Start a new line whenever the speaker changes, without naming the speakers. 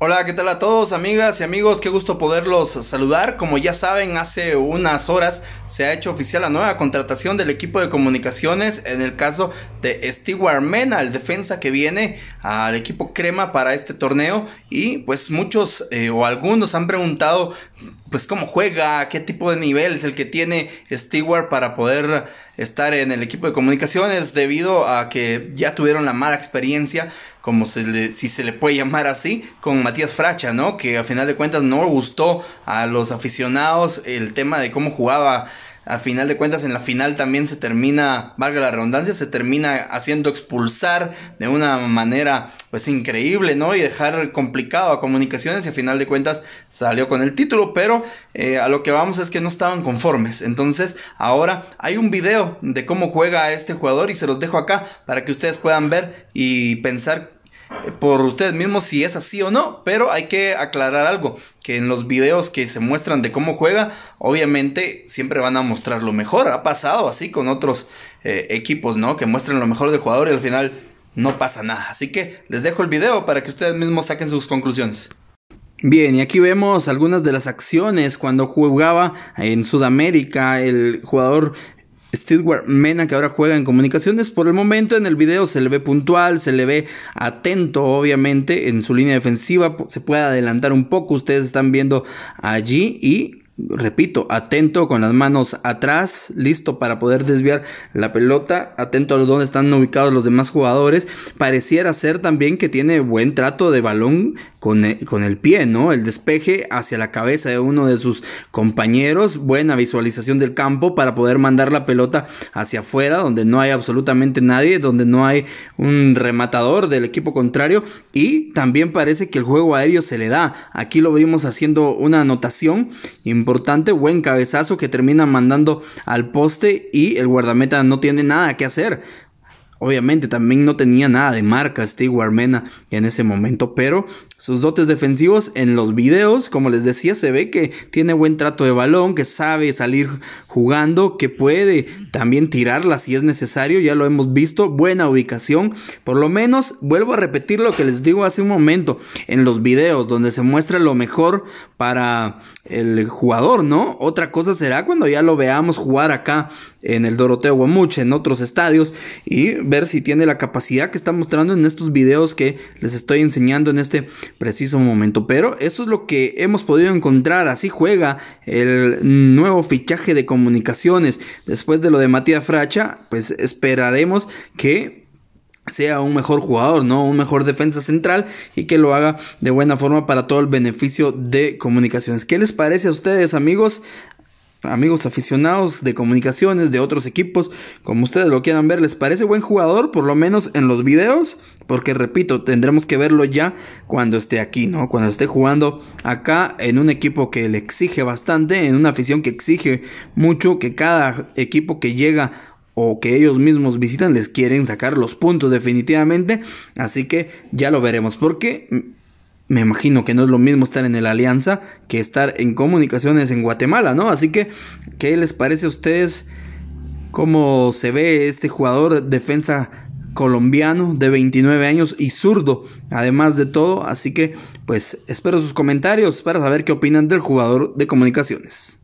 Hola, ¿qué tal a todos, amigas y amigos? Qué gusto poderlos saludar. Como ya saben, hace unas horas se ha hecho oficial la nueva contratación del equipo de comunicaciones en el caso de Stewart Mena, el defensa que viene al equipo crema para este torneo. Y pues muchos eh, o algunos han preguntado pues cómo juega, qué tipo de nivel es el que tiene Stewart para poder estar en el equipo de comunicaciones debido a que ya tuvieron la mala experiencia, como se le, si se le puede llamar así, con Matías Fracha, ¿no? Que a final de cuentas no gustó a los aficionados el tema de cómo jugaba a final de cuentas en la final también se termina, valga la redundancia, se termina haciendo expulsar de una manera pues increíble, ¿no? Y dejar complicado a comunicaciones y a final de cuentas salió con el título, pero eh, a lo que vamos es que no estaban conformes. Entonces ahora hay un video de cómo juega este jugador y se los dejo acá para que ustedes puedan ver y pensar por ustedes mismos si es así o no, pero hay que aclarar algo, que en los videos que se muestran de cómo juega, obviamente siempre van a mostrar lo mejor, ha pasado así con otros eh, equipos, ¿no? Que muestran lo mejor del jugador y al final no pasa nada, así que les dejo el video para que ustedes mismos saquen sus conclusiones. Bien, y aquí vemos algunas de las acciones cuando jugaba en Sudamérica el jugador Stewart Mena que ahora juega en comunicaciones. Por el momento en el video se le ve puntual, se le ve atento obviamente en su línea defensiva. Se puede adelantar un poco, ustedes están viendo allí y repito, atento con las manos atrás, listo para poder desviar la pelota, atento a dónde están ubicados los demás jugadores. Pareciera ser también que tiene buen trato de balón con el, con el pie, ¿no? El despeje hacia la cabeza de uno de sus compañeros, buena visualización del campo para poder mandar la pelota hacia afuera, donde no hay absolutamente nadie, donde no hay un rematador del equipo contrario y también parece que el juego aéreo se le da. Aquí lo vimos haciendo una anotación importante, buen cabezazo que termina mandando al poste y el guardameta no tiene nada que hacer. Obviamente también no tenía nada de marca Steve Mena en ese momento, pero sus dotes defensivos en los videos, como les decía, se ve que tiene buen trato de balón, que sabe salir jugando, que puede también tirarla si es necesario, ya lo hemos visto, buena ubicación, por lo menos vuelvo a repetir lo que les digo hace un momento, en los videos donde se muestra lo mejor para el jugador, ¿no? Otra cosa será cuando ya lo veamos jugar acá en el Doroteo Guamuche, en otros estadios y ver si tiene la capacidad que está mostrando en estos videos que les estoy enseñando en este preciso momento. Pero eso es lo que hemos podido encontrar. Así juega el nuevo fichaje de comunicaciones. Después de lo de Matías Fracha, pues esperaremos que sea un mejor jugador, ¿no? Un mejor defensa central y que lo haga de buena forma para todo el beneficio de comunicaciones. ¿Qué les parece a ustedes, amigos? Amigos aficionados de comunicaciones de otros equipos, como ustedes lo quieran ver, ¿les parece buen jugador? Por lo menos en los videos, porque repito, tendremos que verlo ya cuando esté aquí, ¿no? Cuando esté jugando acá en un equipo que le exige bastante, en una afición que exige mucho, que cada equipo que llega o que ellos mismos visitan les quieren sacar los puntos definitivamente, así que ya lo veremos, porque me imagino que no es lo mismo estar en el Alianza que estar en comunicaciones en Guatemala, ¿no? Así que, ¿qué les parece a ustedes cómo se ve este jugador defensa colombiano de 29 años y zurdo, además de todo? Así que, pues, espero sus comentarios para saber qué opinan del jugador de comunicaciones.